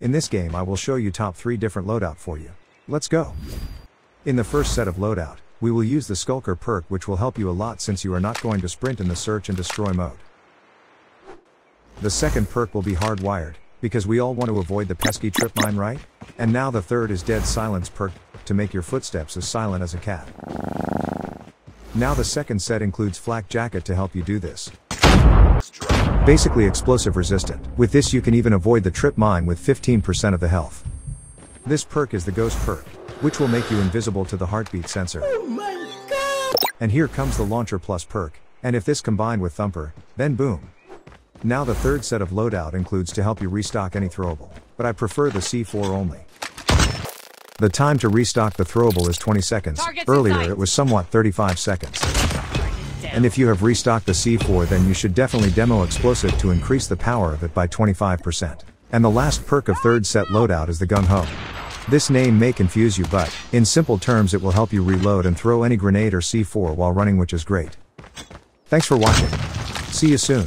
In this game I will show you top 3 different loadout for you. Let's go! In the first set of loadout, we will use the Skulker perk which will help you a lot since you are not going to sprint in the search and destroy mode. The second perk will be hardwired, because we all want to avoid the pesky trip mine right? And now the third is Dead Silence perk, to make your footsteps as silent as a cat. Now the second set includes Flak Jacket to help you do this. Basically explosive resistant. With this you can even avoid the trip mine with 15% of the health. This perk is the Ghost perk, which will make you invisible to the heartbeat sensor. And here comes the Launcher Plus perk, and if this combined with Thumper, then boom. Now the third set of loadout includes to help you restock any throwable, but I prefer the C4 only. The time to restock the throwable is 20 seconds, Targets earlier it was somewhat 35 seconds. And if you have restocked the C4 then you should definitely demo explosive to increase the power of it by 25%. And the last perk of third set loadout is the Gung Ho. This name may confuse you but, in simple terms it will help you reload and throw any grenade or C4 while running which is great. Thanks for watching. See you soon.